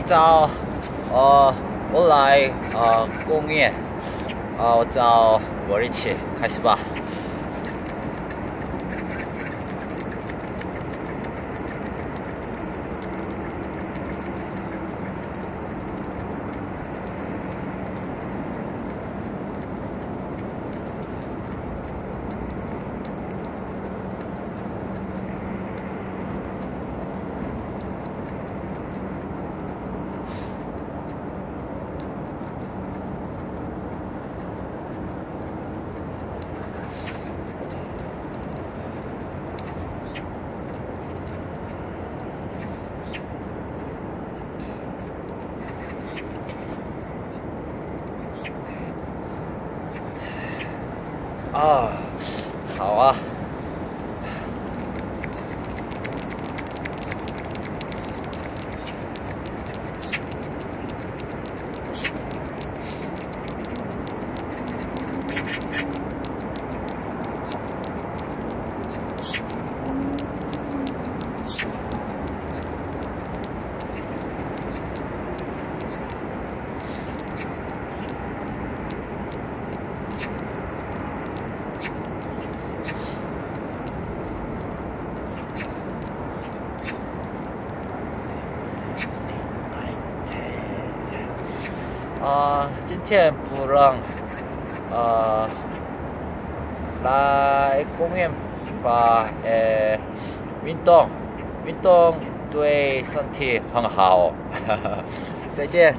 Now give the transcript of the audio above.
你找，呃，我来呃公园，啊，我找我一起开始吧。啊，好啊。啊，今天不让啊来公园吧？呃，运动，运动对身体很好。再见。